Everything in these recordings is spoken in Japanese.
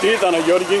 Τι ήταν ο Γιώργη.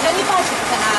それに対してかな。